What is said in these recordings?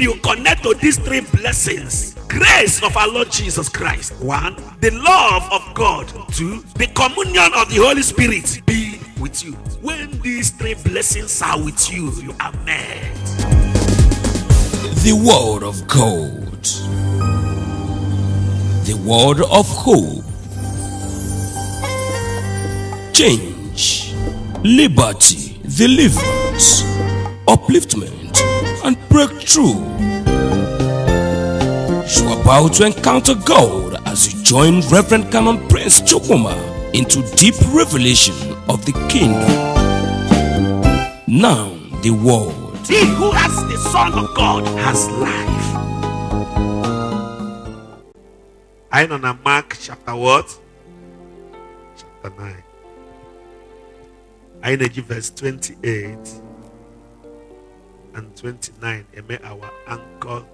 you connect to these three blessings, grace of our Lord Jesus Christ, one, the love of God, two, the communion of the Holy Spirit be with you. When these three blessings are with you, you are made. The word of God. The word of hope. Change. Liberty. Deliverance. Upliftment. And breakthrough. You are about to encounter God as you join Reverend Canon Prince Chukwuma into deep revelation of the kingdom. Now, the word. He who has the Son of God has life. I know na Mark chapter what? Chapter 9. I know verse 28 and 29. Eme our anchor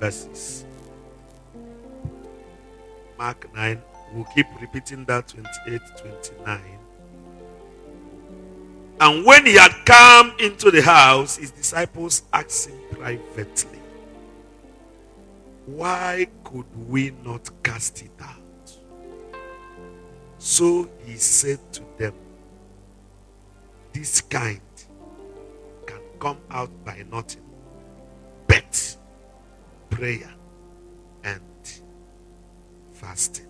verses. Mark 9. We'll keep repeating that 28 29. And when he had come into the house, his disciples asked him privately, Why could we not cast it out? So he said to them, This kind come out by nothing but prayer and fasting.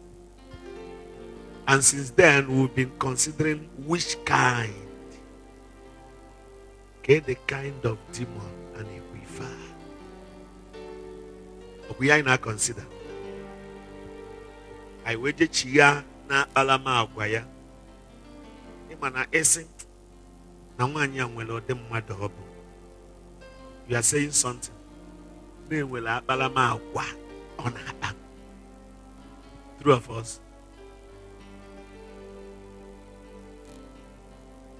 And since then, we've been considering which kind get the kind of demon and a weaver. We are now consider. I weje chia na alama agwa ya. Ịma na esi na nwaanyị a nwere ụdị mmadụ ọ bụ. You are saying something. Na-enwere akpalama agwa ọ na-akpa. Three of us.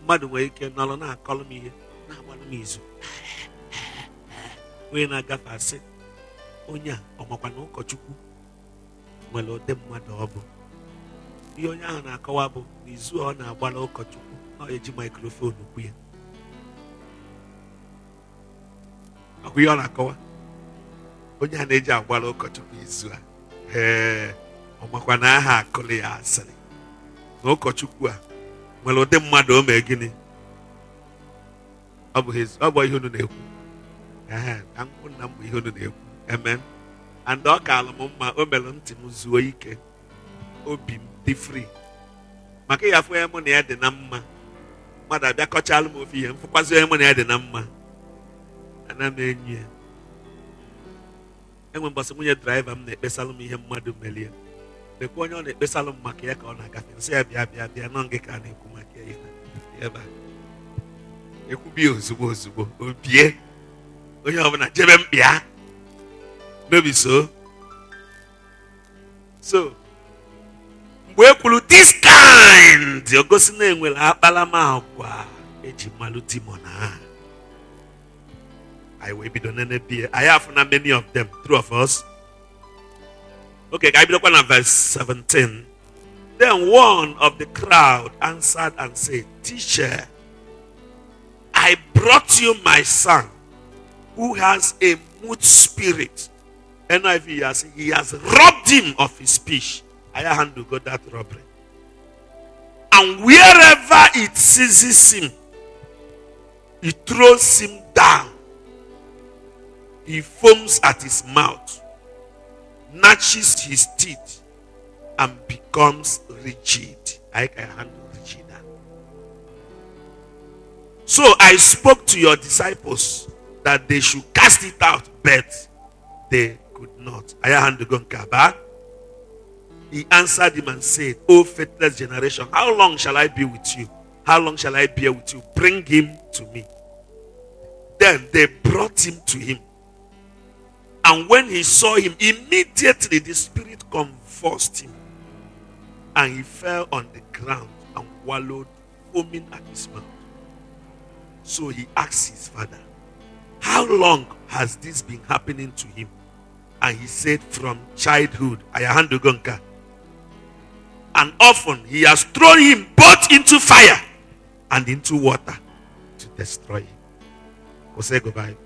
Mmadụ nwere ike nọrọ na-akọrọ m ihe. na-agbalụ m izu onye na-agafe asị onye a ọmakwa na ụkọchukwu nwere ụdị mmadụ ọ bụ ihe onye ahụ na-akọwa bụ n'izu ọ na-agbara ụkọchukwu ọ eji maikrofonu kwu ya ọkwa ihe ọ na-akọwa. Onye a na-eji agbara ụkọchukwu izu a. Ee ọmakwa na aha akụrụ ya asịrị. Na ụkọchukwu a nwere ụdị mmadụ o mee gịnị? Ọ bụ ihe unu na-ekwu. Ehe, ka m kwụ na m bụ ihe unu na-ekwu. Amen. And ọ ka alụ m mma o mere ntị m zuo ike. Obi m dị free. Maka ya afụ ya mụ na ya dị na mma. Mmadụ abịa kọchalụ m ofe ihe m fụkwazi onye mụ na ya dị na mma. Ana m enyi ya. Enwe mbọsị nwunye draiva m na-ekpesalụ m ihe mmadụ melie lekwa onye ọ na-ekpesalụ m maka ya ka ọ na-agafe. Nsị ya bịa bịa bịa nọ gị ka a na-ekwu maka ya ebe a ekwubie ozugbo ozugbo. Obie onye ọbụla jebe mkpịa n'obi so. Mgbe e kwuru this kind o na enwere akpalamagwa eji mmalụ dimon ahụ. Anyị wee bido nene bie anyị afụ na many of them true of us okay ka anyị bidokwa na verse 17 then one of the crowd answered and said teacher I brought you my son who has a mute spirit. NIV has he has robbed him of his speech. I hand to got that robbery. And wherever it seizes him, it throws him down. He foams at his mouth, gnashes his teeth, and becomes rigid. I can handle rigid. So I spoke to your disciples that they should cast it out, but they could not. Ayahandugonkaba. He answered him and said, O faithless generation, how long shall I be with you? How long shall I bear with you? Bring him to me. Then they brought him to him. And when he saw him, immediately the spirit convulsed him. And he fell on the ground and wallowed, foaming at his mouth. So he asked his father, How long has this been happening to him? And he said, From childhood. Ayahandugonka. And often he has thrown him both into fire and into water to destroy him. Goodbye.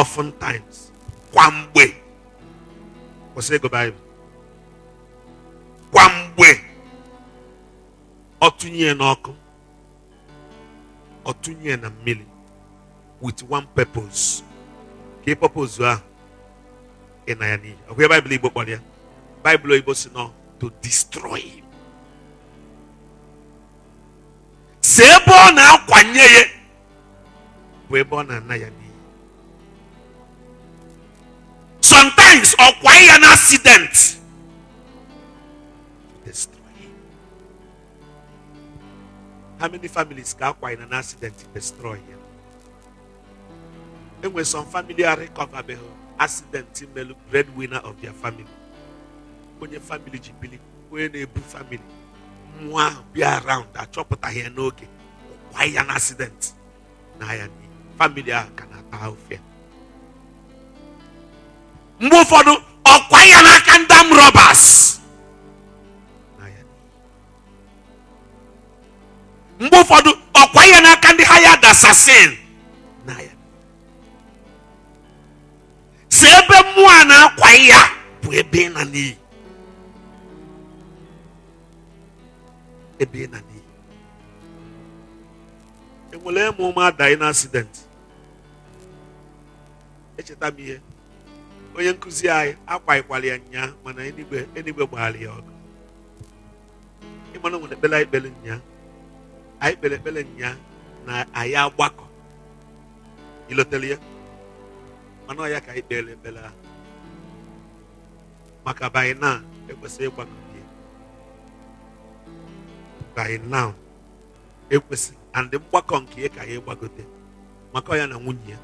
Oftentimes oftentimes kwa mgbe kwụsị ịgụ baịbụl kwa mgbe ọ tụnye n'ọkụ ọ tụnye na mmiri with one purpose. Ị purpose ahụ ị na ya n'iyi ọ bụ ya. Baịbụl igbo kpọrọ nọ to destroy. Him ọ na-akwanye ya bụ na-ana ya sometimes ya na accident. Destroy. How many families ka na na accident destroy him enwere some family a recover beghị accident melu breadwinner of their family. Onye family ji bili onye na-ebu family. Nwa ahụ bịa around achọpụtaghị ya n'oge. Kwa ya na accident. Na ya family ahụ ka na-ata mgbe ụfọdụ ọkwa ya n'aka ndị am mgbe ụfọdụ ọkwa ya n'aka ndị hired ya si ebe mmụọ a na-akwa ya bụ ebe ị na n'iyi. Ebe na n'iyi. Enwere ịmụ ụmụ adaghị na echeta m ihe. Onye nkụzi anyị akwaghịkwara ya nya mana enigwe gbaghara ya ọgụ ịmana nwere ekpere anyị kpere nya? Anyị kpere ekpere nya na anyị agbakọ. Ilotere ya? Mana ọ ka anyị kpere ekpere ahụ. Maka by now ekwesịrị ịgbakọ ya. By now ekwesịrị and mgbakọ nke ya ka ya gbagote. Maka ọ ya na nwunye ya.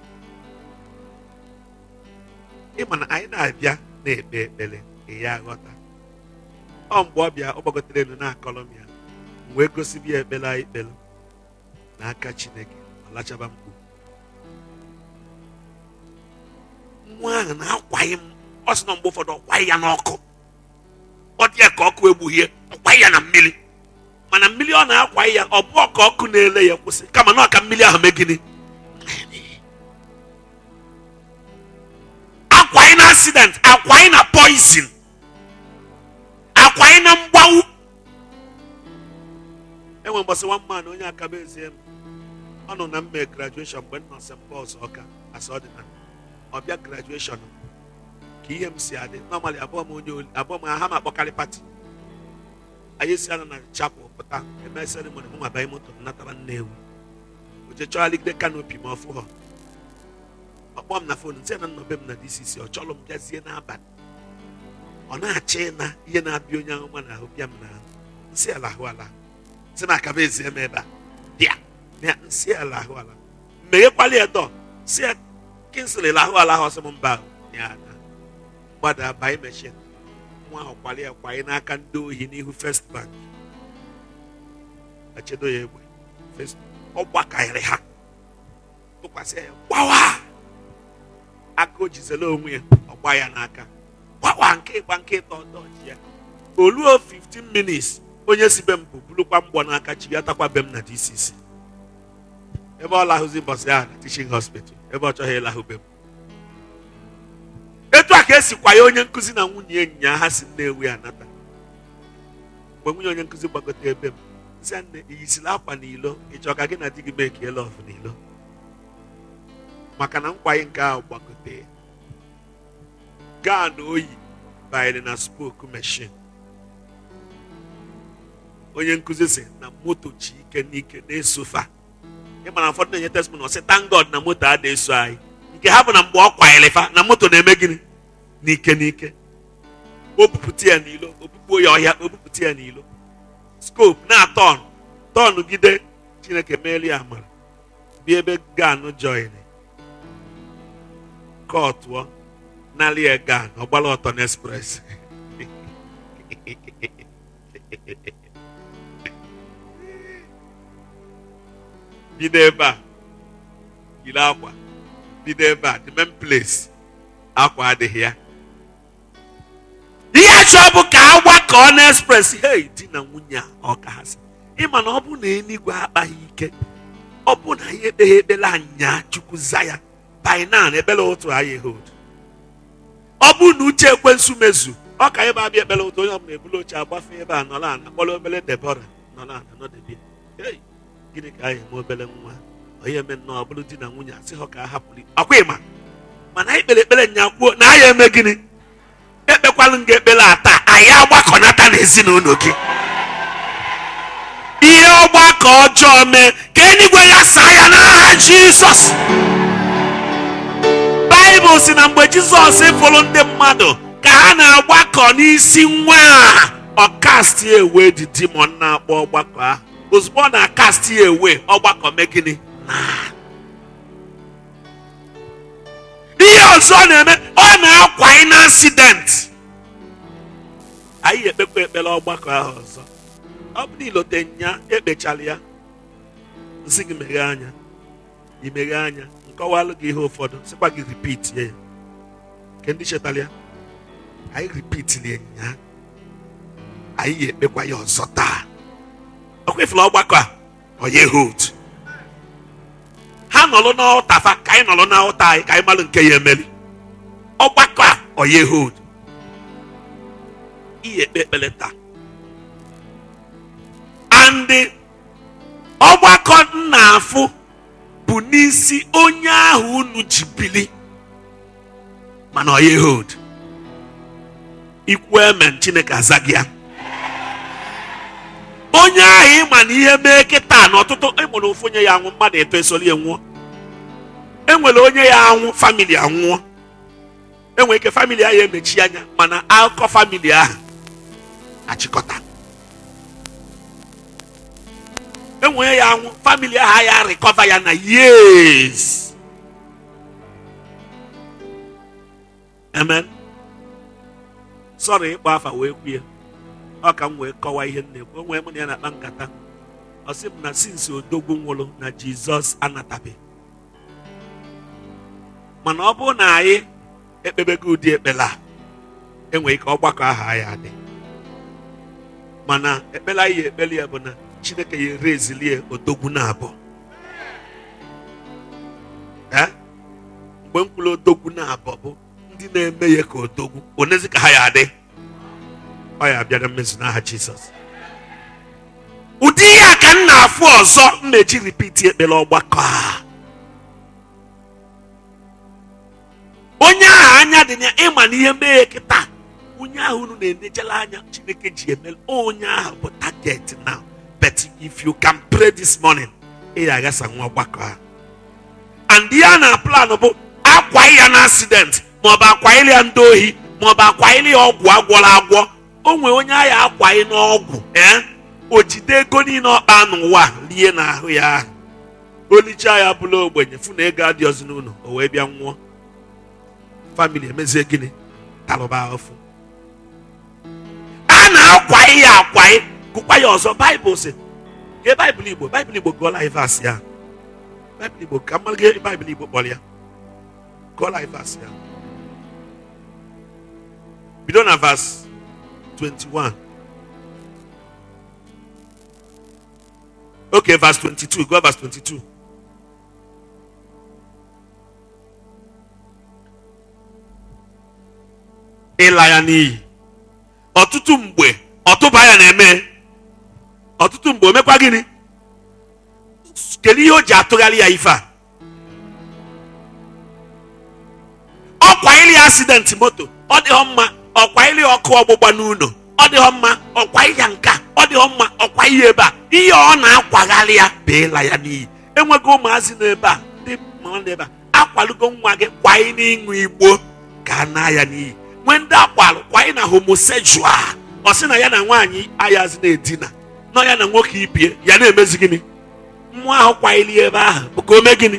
Ịma na anyị na-abịa na-ekpe ekpere ya aghọta ọ mgbe ọ bịa ọ gbagotere elu na-akọrọ m ya. Wee gosibi ya ekpere anyị kpere n'aka chineke ọ lachaba mkpu nwa ahụ na-akwaghị m. Ọ sị na mgbe ụfọdụ ọkwaghị ya n'ọkụ. Ọ dị ya ka ọkụ egbughie ọkwaghị ya na mmiri. Mana mmiri ọ na-akwaghị ya ọ bụọ ka ọkụ na-ele ya kwụsị. Kama na ọ ka mmiri ahụ mee gịnị? Mgbasị nwa mmanụ onye akaba ezie m. Ọ nọ na mme graduation mgbe m nọ St. Paul's ọka as ọdịnal ọbịa graduation ka ihe m si adị. Normally abụọ m onye oli abụọ m ha ma akpọkarị pati anyị si anọ na chapel pụta eme ceremony mụ mabanye moto m natara nnewi oje chọghaligide kanopi ma ọfụ ha ọkpọ m na fon nsị na nnọbe m na DCC ọ chọrọ m bịazie n'abalị. Ọ na-achọ ịna ihe na-abịa onye ahụ na ahụ bịa m na nsị ala ahụ ala. Si na akaba ezie m ebe a. Bịa. Bịa. Nsị ala ahụ ala. Meghekwala ya dọ si ya kinsịlị la ahụ ala ahụ ọsọ m mba ya gbada banye mechin nwa ahụ kwali ya kwanye n'aka ndị ohi n'ihu first bank. Echedo ya egbe. Ọ gbakaghịrị ha. Tụkwasị ya gbawa! Aka o jizere onwe ya ọgba ya n'aka. Gbawa nke ịgba nke ịtọ ọtọ ji ya. O ruo 15 minutes. Onye si be m bụ bulukwa mgbọ n'aka chi ya takwa be m na DCC ebe ọ lahụzi mbọsị ahụ na teaching hospital ebe ọ chọghị ịlahụ be m. Etu a ka esikwa ya onye nkụzi na nwunye enyi ya ha si nnewi anata. Mgbe nwunye onye nkụzi gbagote ebe m nsị nne iyisila akwa n'ilo? Ị chọọ ka gị na di gị mee ka lọv n'ilo? Maka na nkwaghị nke ahụ gbagote. Gaa na oyi banyere na spoku meshin onye nkụzi si na moto ji ike n'ike na-esofa ịma na ụfọdụ na-enye testimony ọsị thank God na moto a na-eso anyị. Nke ha bụ na mgbe ọ kwanyere fa na moto na-eme gịnị? N'ike n'ike. O bupụta ya n'ilo o bupụo ya ọhịa o bupụta ya n'ilo. Scope na-atọn tọn gide chineke meelu ya amara. Bịa ebe ganụ join. Kọtụọ nalị ya gan ọgbala ọtọ n'express bido ebe a yiri akwa. Bido ebe a the main place. Akwa adịghị ya. Ihe achọ bụ ka agbakọ n'express. Hey di na nwunye a ọ ka ha ịma na ọ bụ na eluigwe akpaghị ike. Ọ bụ na anyị ekpeghị ekpere anya chukwu za ya. Now ekpere ụtụ anyị hold. Ọ bụ na uche ekwensu mezu. Ọ ka anyị ba abịa ekpere ụtụ onye ọbụla ebulu oche agbafe ebe a nọrọ ana kpọrọ obere debora nọrọ ana nọdebie Hey, gịnị ka anyị eme obere nwa? Onye eme nnọọ ọ di na nwunye asị ha ka a hapụrụ akwa ịma? Mana anyị kpere ekpere nya kwuo na anyị eme gịnị? Ekpekwalụ nga ekpere ata anyị agbakọnata n'ezinụlọ gị. Ihe ọgbakọ ọjọọ mee ka eluigwe ya saa ya n'aha jizọs. Baịbụl si na mgbe jizọs fụrụ ndị mmadụ ka ha na-agbakọ n'isi nwa a ọ kasti ewe dị dimon na-akpọ ọgbakọ ahụ. Ozugbo ọ na-akasti ewe ọgbakọ mee gịnị? Na ihe ọzọ ọ na-eme ọ na-akwa na accident. Anyị ekpekwa ekpere ọgbakọ ahụ ọzọ. Ọ bụ na ilote nya ekpechara ya. Nsị gị meghee anya. Imeghe anya. Nkọwalụ gị ihe ụfọdụ sịkwa gị repeat ya. Nke ndị chetara ya anyị nya. Anyị ya ekpekwa ya ọzọ taa. Ọkwa ifuru ọgbakọ a onye hold ha nọrọ n'ọtafa ka anyị nọrọ n'ọta anyị ka anyị malụ nke ya emeri ọgbakọ a onye hold ihe ekpe ekpere taa. Andị ọgbakọ nna afụ bụ n'isi onye ahụ unu ji bili. Mana onye hold ikwu emen chineke azaghị ya. Onye ahụ ịma na ihe mee kịta na ọtụtụ enwere ofu onye ya anwụ mmadụ eto esoli nwụọ. Enwere onye ya anwụ famili anwụọ enwere ike famili ahụ emechi anya mana akụkọ famili ahụ achịkọta. Enwere ya anwụ famili ahụ ya rịkọva ya na years. Amen. Sọrọ ịkpọ afa wee kwue ọ ka m wee kọwaa ihe na-ekwu. Onwe m na ya na-akpa nkata. Ọ sị m na sinsi odogwu nwụrụ na jizọs anatabe. Mana ọ bụrụ na anyị ekpebego ụdị ekpere a enwere ike ọgbakọ aha anyị adị mana ekpere anyị ekpere ya bụ na chineke ya erezilie odogwu na abụọ ee mgbe m kwuru odogwu na abụọ bụ ndị na-eme ya ka odogwu onezi ka ha ya adị ọ ya abịara mmezu n'aha jizọs ụdị ihe a ka m na-afụ ọzọ m na-eji ripiti ekpere ọgbakọ a. Onye ahụ anya dị na ịma na ihe mee kịta onye ahụ unu na-enejela anya chineke ji emere onye ahụ bụ target now. But if you can pray this morning ị ya aghasa nwa ọgbakọ a. And ihe a na plan bụ akwa ya na accident maọbụ akwanyere ya ndị ohi maọbụ akwanyere ya ọgwụ agwọrọ agwọ. O nwere onye agha akwaghị n'ọgwụ ee o jide ego niile ọkpa n'ụwa lie n'ahụ ya. Ahụ olicha ya bụla ogbenye fụ na ego adịghịzi n'ụlọ o wee bịa nwụọ. Famili emezie gịnị? Talụba afọ a na-akwa ihe akwaghị gụkwa ya ọzọ baịbụl sị gee baịbụl igbo baịbụl igbo gụọla ivas ya. Baịbụl igbo ka mmadụ gee baịbụl igbo kpọrọ ya. Gụọla ivas ya. Bido na vas 21 okay verse 22 go verse 22 ịla ya n'iyi. Ọtụtụ mgbe ọtụba ya na-eme. Ọtụtụ mgbe o mekwa gịnị? Kedu ihe o ji atụgharị ya ife a? Ọkwa ili asidenti moto. Ọ dịghọ mma ọkwa ili ọkụ ọgbụgba n'ụlọ ọ dịghọ mma ọkwa ya nka. Ọ dịghọ mma ọkwa ihe ebe a. Ihe ọ na-akwagharị ya beela ya n'iyi. Enweghị ụmụazị n'ebe a ndị mama n'ebe a akwalugo nwa gị kwanyị n'ịṅụ igbo ka a ya n'iyi. Nwee ndị akwalụ kwanyị na homosexual. Ọ sị na ya na nwaanyị ayazi na-edina nọ ya na nwoke ibie ya na-emezi gịnị? Mmụọ ahụ kwanyịli ebe ahụ bụ ka o mee gịnị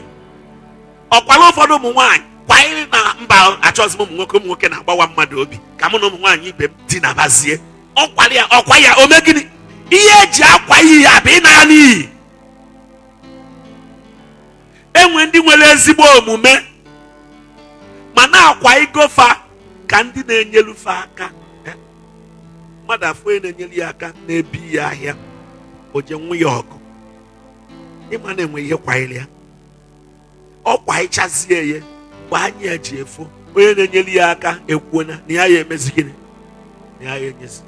ọkwala ụfọdụ ụmụ nwaanyị kwanyị na mba achọghịzị m ụmụ nwoke ụmụ nwoke na-agbawa mmadụ obi. Ka mụ na ụmụ nwaanyị ibe m dinabazie ọkwala ya ọkwa ya o mee gịnị? Ihe eji akwa iyi ya bụ ịna ya n'iyi enwe ndị nwere ezigbo omume ma na-akwa igofa ka ndị na-enyelufe aka. Mmadụ afọ onye na-enyelu ya aka na-ebi ya ahịa o je nwe ya ọgụ. Ịma na-enwe ihe kwaịrị ya. Ọ kwaichazie ya. Mgbe ya ji efo onye na-enyere ya aka ekwuona na ya ya emezi gịnị? Na ya ya enyezi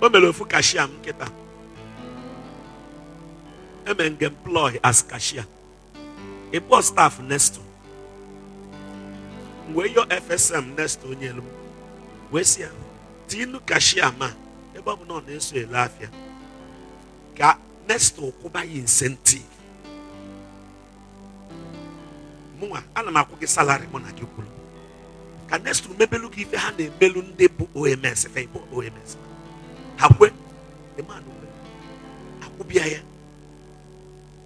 o mere ofu kashia m nkịta. Eme nge employ as kashia. Ịkpọ staff nesto. Mgbe yo fsm nesto onye elu wee sị ya tinu kashia ma ebe ọ bụ na ọ na-eso ele afịa ka nesto kwụba ya insentiv mụnwa ana m akwụ gị salari mụ na gị kwuru. Ka nesto mebelu gị ife ha na-emelu ndị bụ oms fe oms ha kwe akwụbịa ya.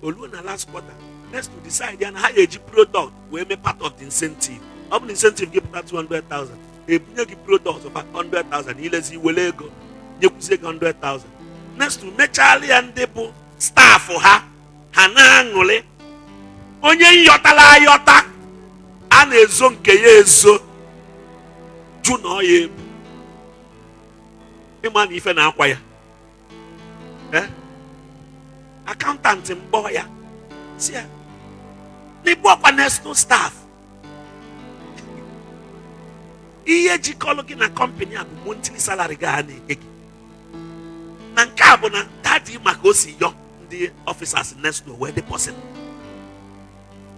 Oluo na last quarter next to decide ya na ha ga-eji product wee mee part of the incentive. Ọ bụ na incentive gị pụta 200,000 ebunye gị product of 100,000 ilezi iwere ego nyekwuzie gị 100,000 next to mechala ya ndị bụ staff ha ha na-aṅụrị onye nyọtala ayọta a na-ezo nke ya ezo jụ na ọ ya ebu. Ịma na ife na-akwa ya. Eh? akaụntantị mkpọ ya. Si ya n'ịbụ ọkwa nesto staff. Ihe jikọrọ gị na kọmpani a bụ monthly salary gị a na-enye gị. Na nke a bụ na dadi maka o si yọ ndị officers nesto wee deposit.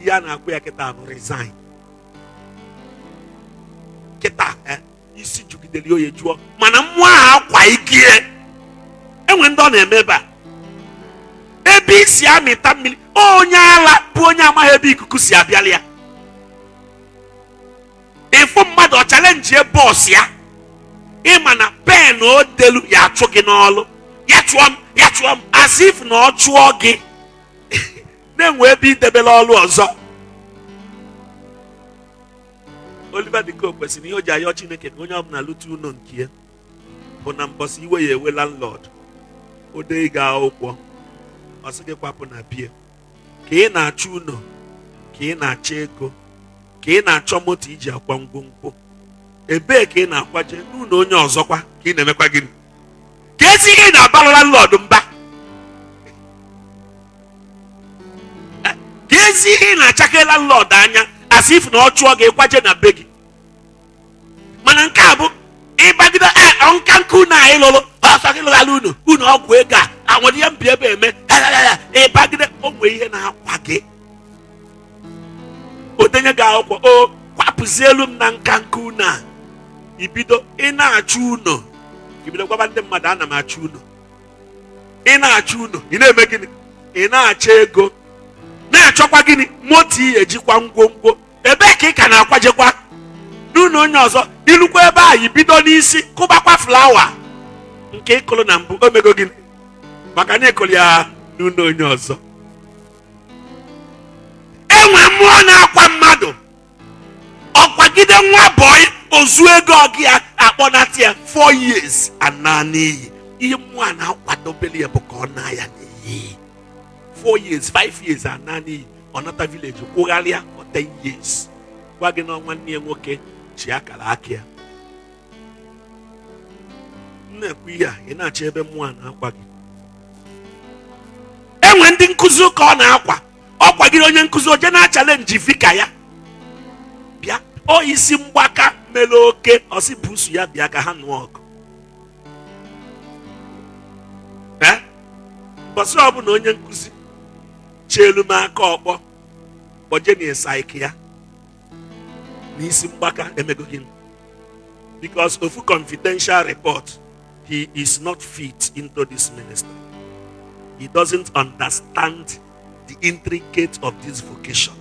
ihe a na-akwụ ya kịta bụ resign. Kịta eh? isi jugidere oye jụọ. Mana mmụọ ahụ akwa ikie enwe ndị ọ na-eme ebe a. Ebe isi amịta mmiri onye ala bụ onye amaghị ebe ikuku si abịali ya. Ịfụ mmadụ ọ chalenji bọs ya. Ịma na pen o delu ya achụ gị n'ọlụ. Ya chụọ m ya chụọ m as if na ọ chụọ gị. Na-enwe ebe idebere ọlụ ọzọ. Oliver Diko kwesịrị ihe o ji ayọ Chineke ka onye ọbụla lụta ụlọ nke ya bụ na mbọsị iwe ya ewe landlord o dee gị akwụkwọ ọ gị kwapụ na bie ka ị na-achọ ụlọ ka ị na-achọ ego ka ị na-achọ moto iji akwa ngwongwo. Ebee ka ị na-akwaje n'ụlọ onye ọzọkwa ka ị na-emekwa gịnị? Ka ezi ihe ị na-abarara lọdụ mba. Ezi ihe ị na-achakela lọdụ anya as if na ọ chụọ gị kwaje na be gị. Mana nke a bụ ịgbagide e nka nka unu anyị lụrụ ọsọ gị lụghala unu unu ọgwụ ego a anwere ihe mbi ebe eme. Ịbagide onwe ihe na-akwa gị. O denye gị akwụkwọ o kwapụzie elu m na nka nka unu a. Ibido ị na-achụ unu. Ibido gwaba ndị mmadụ ana m achụ unu. Ị na-achụ unu. Ị na-eme gịnị? Ị na-achọ ego. Na-achọkwa gịnị? Moto ejikwa ngwongwo. Ebee ka ị ka na-akwajekwa? N'ụlọ onye ọzọ ilukwa ebe a ibido n'isi kụbakwa flawa nke ịkụrụ na mbụ. O mego gịnị? Maka na ịkụrụ ya n'ụlọ onye ọzọ. Enwe mmụọ na-akwa mmadụ. Ọkwagide nwa bọị ozu ego ọgị ya akpọnata ya 4 years ana n'iyi ihe mmụọ a na-akwadobere ya bụ ka ọ na ya n'iyi 4 years 5 years ana n'iyi ọ nata village. Kwụgharịa for 10 years. Gwa gị na nwanne ya nwoke ji akara aka a ị na-achọ ebe mmụọ a na-akwa gị enwe ndị nkụzi ụka ọ na-akwa ọ kwagide onye nkụzi oje na-achalenji vika ya. Bịa o isi mgbaka mere oke ọ sị busu ya bịa ka ha nụọ ọgụ ee mbọsị ọbụla onye nkụzi chelu m aka ọkpọ. Saik ya. N'isi mgbaka emego because ofu confidential report he is not fit into this ministry. He doesn't understand the intricate of this vocation.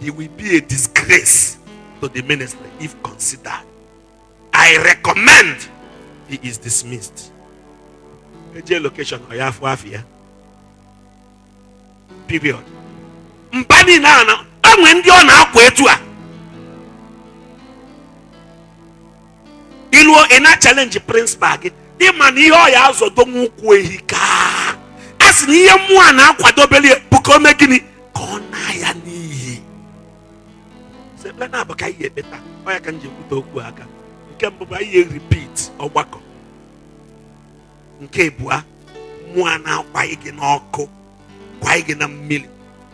He will be a disgrace to the ministry if considered. I recommend he is dismissed. Eje location ọ ya afọ afọ ya period. Mba niile a na enwe ndị ọ na-akwa etu a. Iluo ị na-chalenji prịnsịpal gị ịma na ihe ọ ya azọdonwe ụkwụ ehi ka a sị na ihe mmụọ a na-akwadobeli bụ ka gịnị? Ka ọ na ya n'iyi. Sekpere na ka anyị ekpeta ọ ka m ji ekwute okwu aka. Nke mbụ bụ anyị repeat ọgbakọ. Nke abụọ mmụọ a na-akwaghị gị n'ọkụ. Gị na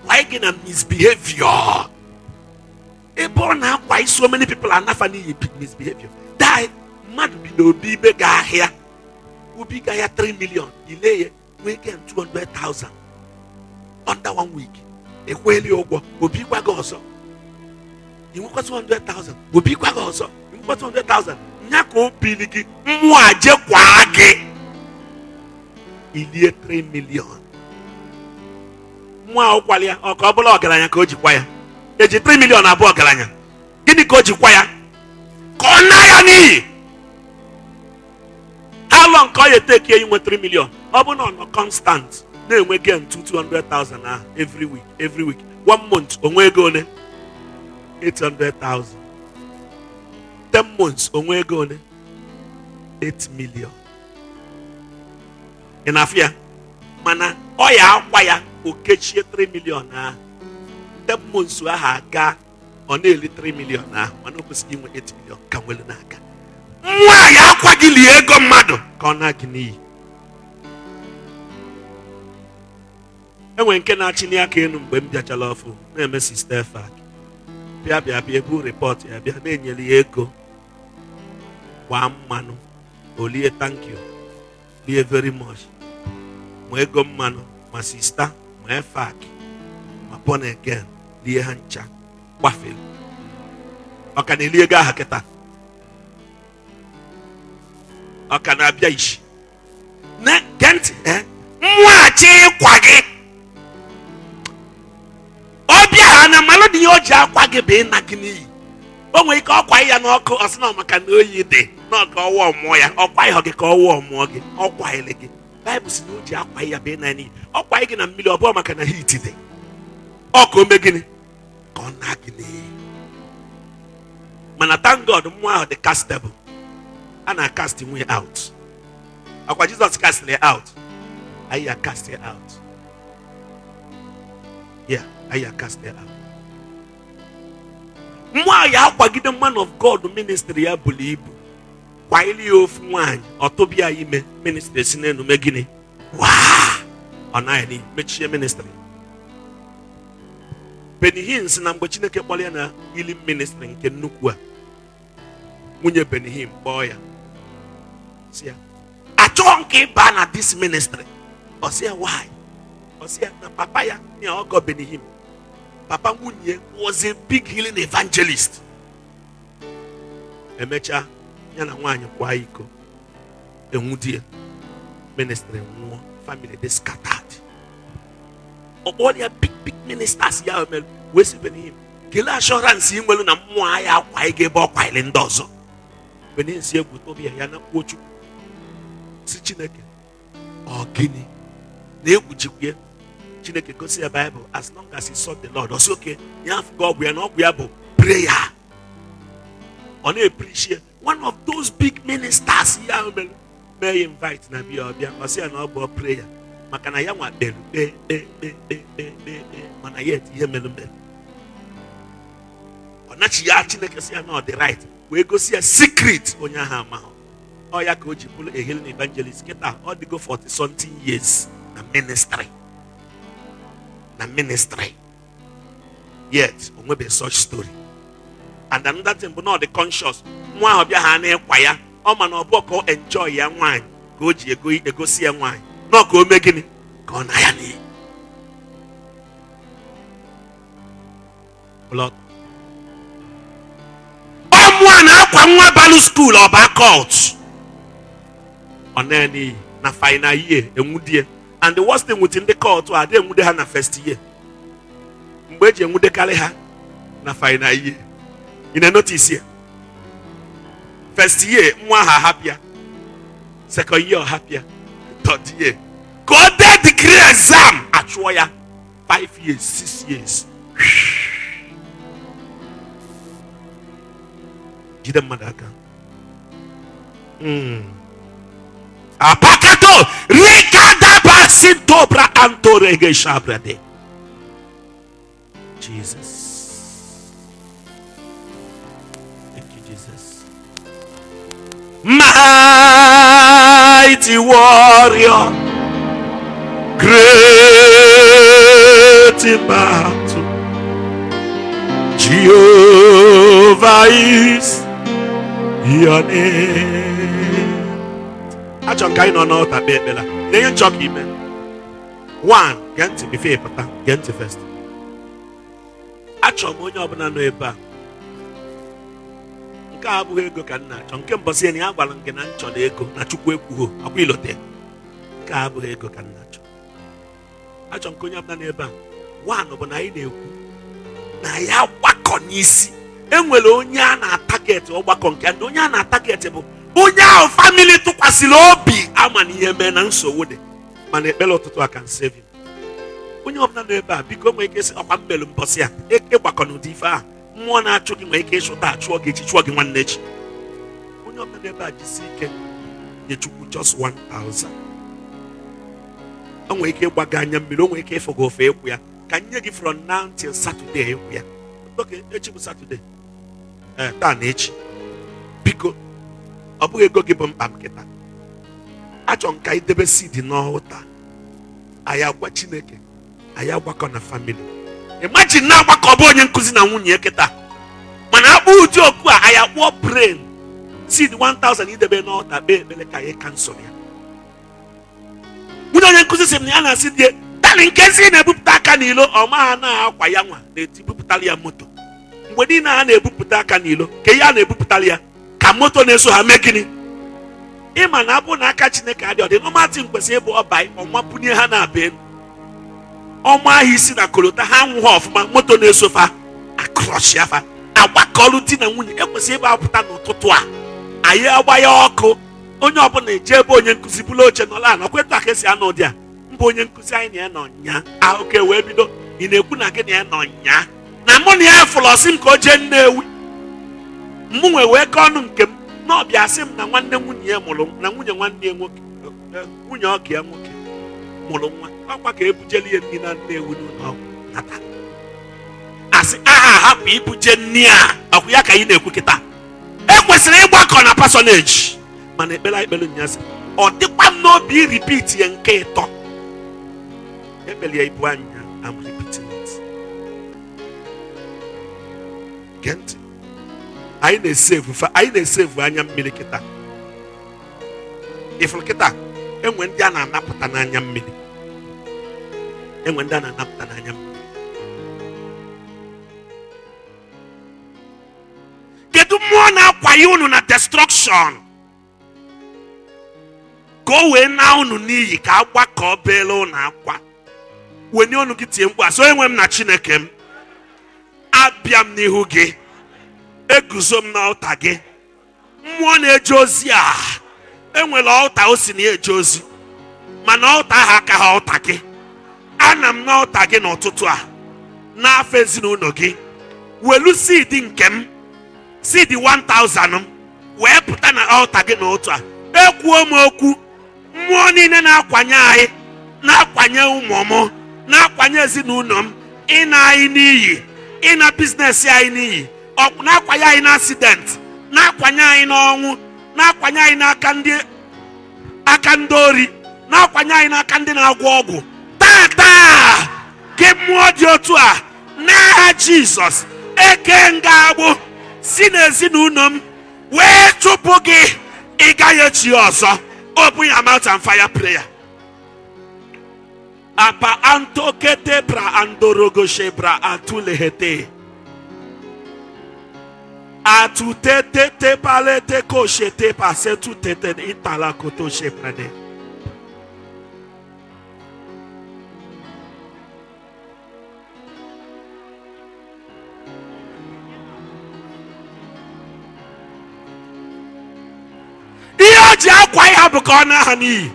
kwaghị gị na misbehavior ebe ọ na-akwa so many people anafa n'iyi misbehavior die mmadụ bi n'obi ibe ga ahịa ubi ga ahịa 3 million. Ile ya nwee ike 200,000 under one week. Ekweli ụgwọ obi gwa gị ọzọ inwekwa 200,000 obi gwa gị ọzọ inwekwa 200,000 nya ka o bili gị mmụọ a jekwaa gị ilie 3 million mmụọ a ụkwala ya ọ ka ọ bụla ọgaranya ka o jikwa ya. Eji 3 million abụ ọgaranya. Gịnị ka o jikwa ya? Ka ọ na ya n'iyi. How long ka ọ ya eteke inwe 3 million? Ọ bụ na ọ nọ constant na-enwe gain 200,000 ahụ every week every week. One month onwe ego one? 800,000 10 months onwe ego one? 8 million. Ị na-afụ ya mana ọ ya akwa ya okechie 3 million ahụ 10 months ahụ aga ọ na-eli 3 million ahụ mana o kwesịrị inwe 8 million ka nwere n'aka. Nwa ya akwa gị lie ego mmadụ ka ọ na-agị n'iyi. Enwere nke na-achịli aka elu mgbe m bịachara ọfụ na-eme sista efak. Bịa bịa bịa ebu rịpọt ya bịa na-enyere ya ego. Gbaa mmanụ olie thank you. Lie very much ma ego mmanụ ma sista ma efak ma again lie ha ncha gbafere ọ ka na-eli ego aha kịta ọ ka na-abịa ishi. Na gee ntị mwaghachi ịkwa gị ọbịa ha na mmalụ ihe o ji akwa gị bụ ịna gị n'iyi o nwere ike ọkwa ya n'ọkụ ọ sị na maka na oyi dị na ọka ọwụọ mụọ ya ọkwa ịhọ gị ka ọwụọ mụọ gị ọkwa ile gị baịbụl si na o ji akwa ya bụ ịna n'iyi ọkwa gị na mmiri ọ bụọ maka na hit dị ọ ka o mee gịnị? Ka ọ na gị mana thank God mmụọ ahụ dị castable. A na-cast nwe out. Akwa Jizọs castịrị out. Anyị ya cast out. Yeah anyị ya cast out. Mmụọ ahụ ya akwagide man of God ministry ya buru ibu. Kwa ili ya ofu nwaanyị ọtụbịa ime ministry si n'elu mee gịnị? Ọ naghị mechie ministry. Benny si na mgbe Chineke kpọrọ ya na healing ministry nke nnukwu a nwunye Benny Hinn kpọọ ya. Si ya achọghị m ka ị baa na this ministry. Ọ ya why? Ọ ya na papa ya ya ọgọ Benny papa nwunye was a big healing evangelist. Emechaa ya na nwaanyị kwa iko enwudie ministry nwụọ family dị scattered. Ọkpọ ya big big ministers ya mere wee si Benny Hinn kelee assurance ị nwere na mmụọ ya akwa ị ga-ebe ọkwa ili ndị ọzọ. Benny Hinn si egwu tobia ya na kpuo chukwu si chineke ọ gịnị? Na-egwuchikwa ya chineke gosi ya baịbụl as long as he sought the lord. Ọsị oke ya afụgo ọgwụ ya na ọgwụ ya bụ prayer. Ọ na-eprichie one of those big ministers mee invite na bịa ọbịa ọ sị prayer. Maka na ya nwa kpere kpee kpee kpee kpee kpee kpee kpee mana yet ihe mere mere ọ nachi ya chineke si ya secret onye ahụ ọ ya ka o a healing evangelist. Kịta ọ dịgo 40 something years. Na ministry. Na ministry. Yet o nwebe such story. And another thing bụ dị conscious nwa ahụ bịa ha na-ekwa ya ọ ma na ọ bụ ka o enjoy ya nwaanyị ka o ji ego egosi ya nwaanyị na ka o mee gịnị? Ka ọ na ya n'iyi. Blood. ọ mụa na-akwa nwa balụ skuul ọba cult ọ na n'iyi na final year enwudie and the worst thing with ndị a adị enwude ha na first year. Mgbe eji enwudekarị ha na final year. Ị na-enotice ya first year nwa ha hapịa second year ọ hapịa third year. Ka ọ dee degree exam. Achụọ ya five years six years. Jide mmadụ aka Mm. apakato rikadaba sintobra antorege shabrade jesus. Mighty warrior great in battle. Jehovah is your name. Achọrọ m ka anyị nọ n'ọta kpee ekpela na ihe nchọ ka ime one gee ntị bifo pụta gee ntị first. Achọrọ m onye ọbụla nọ ebe a nke abụghị ego ka m na-achọ nke mbọsị na ya gwara m gị na m ego na chukwu ekwughị akwa ilote. Nke a abụghị ego ka m na-achọ. Achọrọ m ka onye ọbụla n'ebe a one bụ na anyị na-ekwu na ya gbakọ n'isi. Enwere onye a na-ataget ọgbakọ nke na onye a na-ataget bụ onye ahụ famili tụkwasịrị obi ama na ihe mee na nsogbu dị. Mana ekpere ụtụtụ aka him. onye ọbụla nọ ebe a biko nwee ike sị ọkwa mmelu mbọsị a ịgbakọ n'ụdị ife ahụ mmụọ na-achụ gị nwee ike ịchụta achụọ gị echi chụọ gị nwanne echi. Onye ọbụla ebe a jisi ike nye chukwu just 1000 o nwere ike ịgbaga anya mmiri o nwere ike ịfụ gị ofe ekwu ya. Ka nye gị from now till saturday ekwu ya. Oke echi bụ saturday. Ee taa na echi. Biko ọ bụghị ego gị bụ mkpa m kịta. Achọrọ m ka anyị debe seed n'ọta. Anyị agwa chineke anyị agbakọ na family. Imagine na agbakọ bụ onye nkụzi na nwunye kịta. Mana akpụ ụdị oku a anyị akpụọ brain. Seed 1000 idebe n'ọta kpee ekpere ka anyị kansụl ya. Nwunye onye nkụzi sị m na ya na-asị die tali nkezi na-ebupụta aka n'ilo ọma ha na-akwa ya nwa na-eti bupụtara ya moto. Mgbe niile ha na-ebupụta aka n'ilo ka ihe a na-ebupụtara ya ka moto na-eso ha mee gịnị? Ịma na abụ na aka chineke adị ọdị nọmatị kwesịrị ịbụ ọba ọnwa bunye ha na-aba elu ọma ahụ isi na kolota ha nwụghị ọfụma moto na-esofa akụrọchia fa agbakọrụ di na nwunye ekwesịrị ịba apụta n'ụtụtụ a. Anyị agba ọkụ onye ọbụla eje ebe onye nkụzi bụla oche nọla ala kwetụ aka esi anọ ụdị a. Mba onye nkụzi anyị na ya nọ nya ahụke wee bido. Ị na-ekwu na gị na ya nọ nya? Na mụ na ya fụrụ ọ sị m ka o jee nnewi. Mụ nwe wee kọọ ọnụ nke m. Na sị m na nwanne nwunye ya mụrụ na nwunye nwanne ya nwoke nwunye ọgụ ya nwoke mụrụ nwa. Ọkwa ka ebujeli ya nri na nnewi n'ụlọ ọgwụ asị aha hapụ ibuje nri a. Ọkwa ya ka anyị na-ekwu kịta. Ekwesịrị ịgbakọ na pasoneji mana ekpere anyị ekpere nyasị ọ dịkwa m n'obi iripiti ya nke ịtọ. Ekpere ya ibu anya am repeating it. Gee ntị. Anyị na-esevu anyị na-esevu anya mmiri kịta. Ifuru kịta enwe ndị a na-anapụta n'anya mmiri. Enwe ndị a na-anapụta n'anya mmiri kedu mmụọ na-akwanye unu na destruction? Ka o wee na unu n'iyi ka agbakọ bele unu akwa. Wenye unu gị tie mkpu asị onye m na chineke m abịa m n'ihu gị eguzo m n'ọta gị. Mmụọ na-eje ozi a enwere ọta o si na eje ozi mana ọta ahụ aka ha ọta gị. Ana m n'ọta gị n'ụtụtụ a. N'afọ ezinụlọ gị welu seed nke m seed 1000 m wee pụta na ọta gị n'otu a. Ekwuo m okwu mmụọ niile na-akwanye anyị na-akwanye ụmụ m na-akwanye ezinụlọ m ịna anyị n'iyi ịna biznes anyị n'iyi na-akwanye anyị na accident na-akwanye anyị n'ọnwụ na-akwanye anyị n'aka ndị aka ndị ori na-akwanye anyị n'aka ndị na-agwọ ọgwụ. Gị mmụọ dị otu a n'aha jizọs eke nga agbụ si n'ezinụlọ m wee chụpụ gị ị gaghị echi ọzọ open your mouth and fire prayer. Apa antokete bra andorogoshe bra atulehete atutete palete koshete pasetutete itala kotoshe ihe o ji akwa ya bụ ka ọ na-aha n'iyi.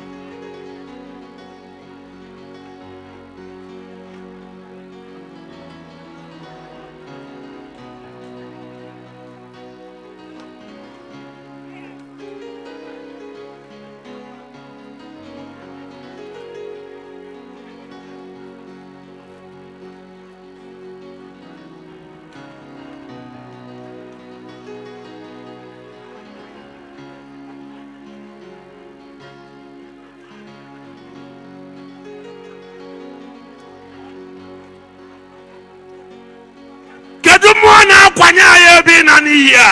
Na-akwanye anyị ebe ị na n'iyi a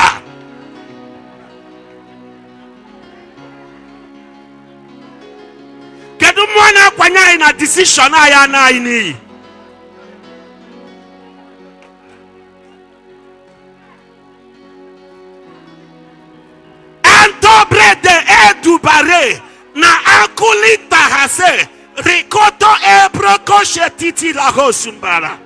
kedu mmụọ na-akwanye anyị na disishọn anyị ana anyị n'iyi entobrede edubare na akulita hase rikoto ebrokoshetiti lahosumbara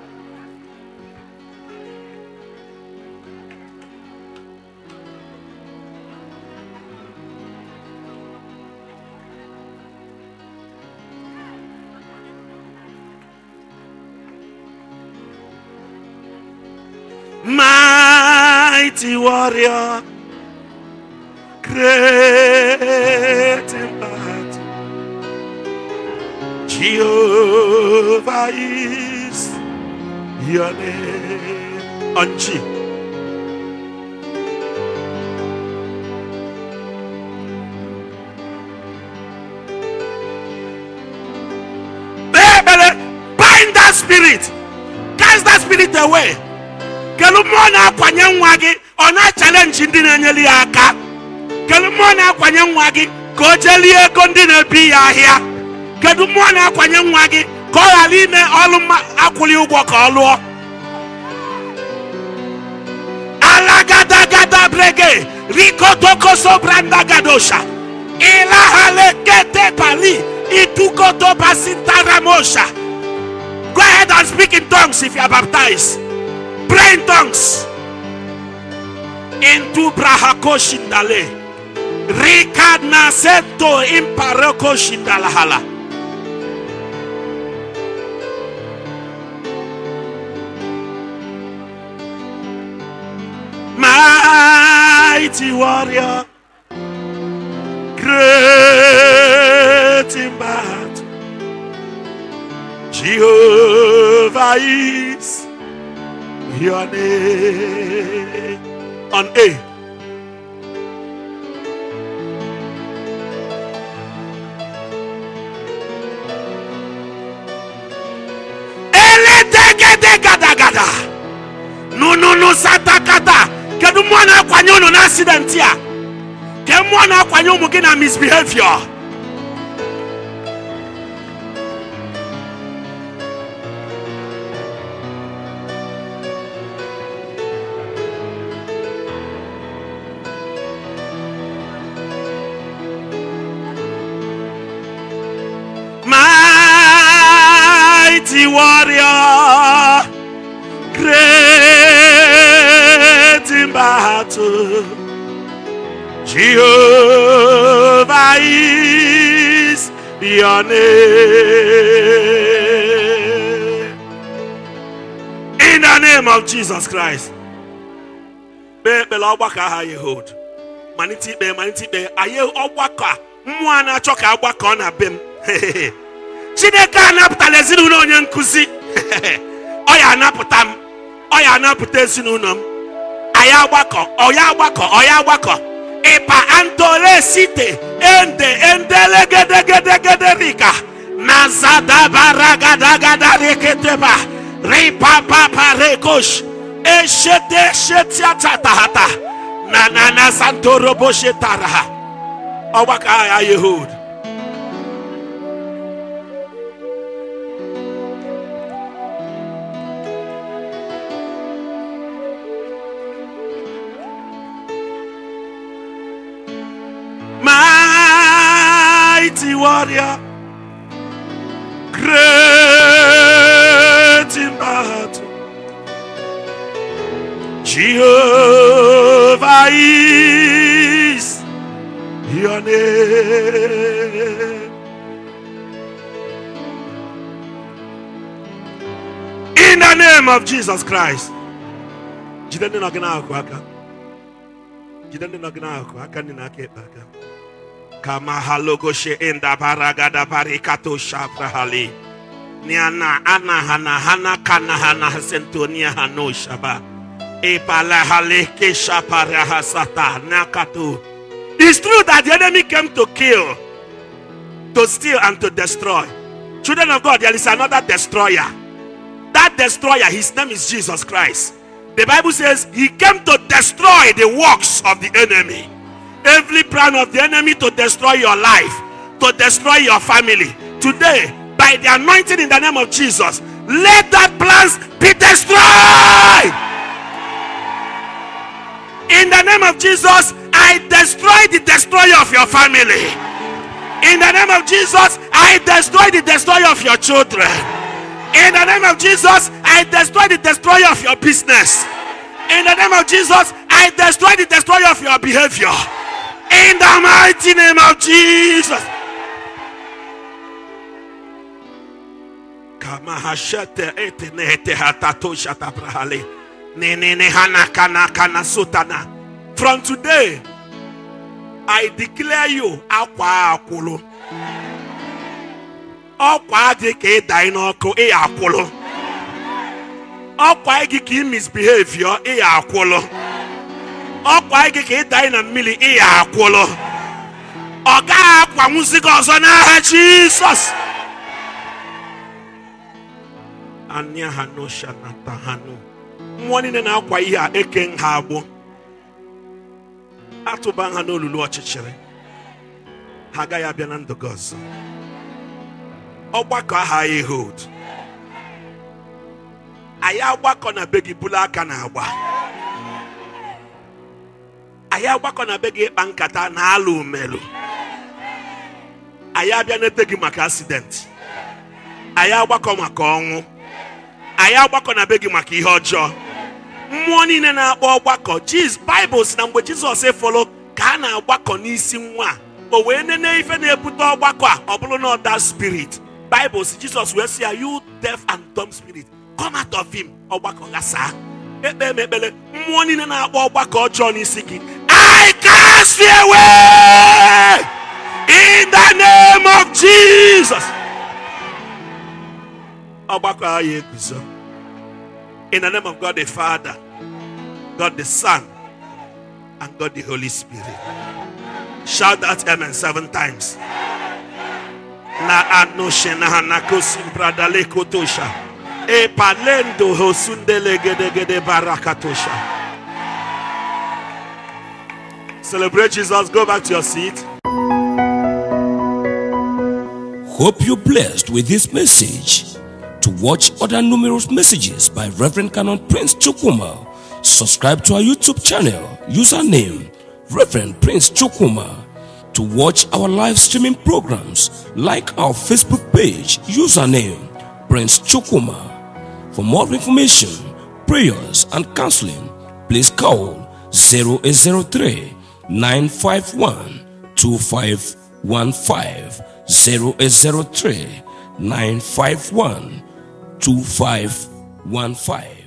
mighty warrior, great in battle. Jehovah is your name. That spirit. Cast that spirit away. kelu mmụọ na-akwanye ọ na-achalenji ndị na-enyere aka kelu mmụọ na-akwanye nwa gị ka o jelie ego ndị na-ebi ya ahịa kedu mmụọ na-akwanye nwa gị ka ọ ghara ime ọrụ akwụli ụgwọ ka ọ lụọ alagadagada brege rikotokoso brandagadosha ilahalekete pali itukoto basintaramosha go ahead and speak in tongues if you are baptized. Pray in tongues Entu brahako shindale. Rikad naseto impareko shindalahala. Mighty warrior, great in battle, Jehovah is your name. On A. Nununu satakata. Kedu mmụọ na-akwanye unu na accident a? Ke mmụọ na-akwanye ụmụ gị na misbehavior? Jesus Christ. Kpee ekpere ọgbakọ aha ya hold. Malite ikpe malite ikpe. Anyị ọgbakọ a mmụọ na-achọ ka agbakọ na be m. chineke anapụtala ezinụlọ onye nkụzi. Ọ ya anapụta m. Ọ ya anapụta ezinụlọ m. Anyị agbakọ ọya agbakọ ọya agbakọ. Ịpa antole site ende endelegedegedegede rika. Na zadabaragadagadada Ripapaparekosh. Eshete shetiatatahata. Nanana santorobo shetaraha. Awakaya Yehud. mighty warrior, great in. Jehovah is your name. In the name of Jesus Christ. Jide ndị nọ gị n'akụ aka. Jide ndị nọ gị n'akụ aka ndị na-aka ekpe aka. kama halogoshe enda baragada barikato shabrahali niana ana hana hana kana hana hano shaba. Shapara hasata nakatu it's true that the enemy came to kill to steal and to destroy. Children of god there is another destroyer. That destroyer his name is jesus christ. The Bible says he came to destroy the works of the enemy. Every plan of the enemy to destroy your life, to destroy your family. Today, by the anointing in the name of Jesus, let that plans be destroyed. In the name of Jesus, I destroy the destroyer of your family. In the name of Jesus, I destroy the destroyer of your children. In the name of Jesus, I destroy the destroyer of your business. In the name of Jesus, I destroy the destroyer of your behavior. In the mighty name of Jesus. From today, I declare you akwa akwụlụ. Ọkwa gị ka ị daa n'ọkụ ị akwụlụ. Ọkwa gị ka ị ị akwụlụ. Ọkwa gị ka ị daa na mmiri ị akwụlụ. Ọ gaghị akwanwụzi gị ọzọ n'aha Jizọs. Anya ha no shanata ha no. Mmụọ niile na-akwa ihe a eke nha agbụ. atụba ha n'olulu ọchịchịrị. Ha agaghị abịa na ndụ gị ọzọ. Ọgbakọ aha anyị hold. Anyị agbakọ na be gị bulu aka na agba. Anyị agbakọ na be gị ịkpa nkata na alụ umelu. Anyị abịa nete gị maka asidenti anyị agbakọ maka ọnwụ. Anyị agbakọ na be gị maka ihe ọjọọ. Mmụọ niile na-akpọ ọgbakọ jiz baịbụl si na mgbe jizọs fọrọ ka a na-agbakọ n'isi nwa o wee nene ife na-ebute ọgbakọ a ọ bụrụ na ọda spirit. Baịbụl si jizọs wee sị ya you deaf and dumb spirit come of him. Ọgbakọ ghasaa ekpe m ekpere mmụọ niile na-akpọ ọgbakọ ọjọọ n'isi gị. I cast you in the name of jesus. In the name of God the Father, God the Son, and God the Holy Spirit. Shout that amen seven times. Na anoshe na hanakosi bradale kotosha. E palendo hosundele gede barakatosha. Celebrate Jesus. Go back to your seat. Hope you're blessed with this message. To watch other numerous messages by Reverend Canon Prince Chukuma, subscribe to our YouTube channel, username Reverend Prince Chukuma. To watch our live streaming programs, like our Facebook page, username Prince Chukuma. For more information, prayers, and counseling, please call 0803 951 2515. 0803 951 2515.